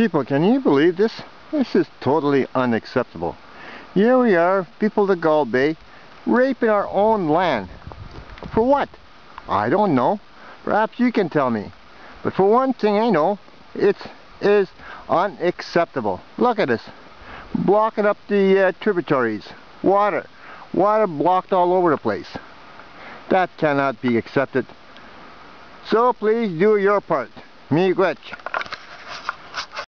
People, can you believe this? This is totally unacceptable. Here we are, people of the Gull Bay, raping our own land. For what? I don't know. Perhaps you can tell me. But for one thing I know, it is unacceptable. Look at this. Blocking up the uh, tributaries. Water. Water blocked all over the place. That cannot be accepted. So please do your part. Me, Gretch.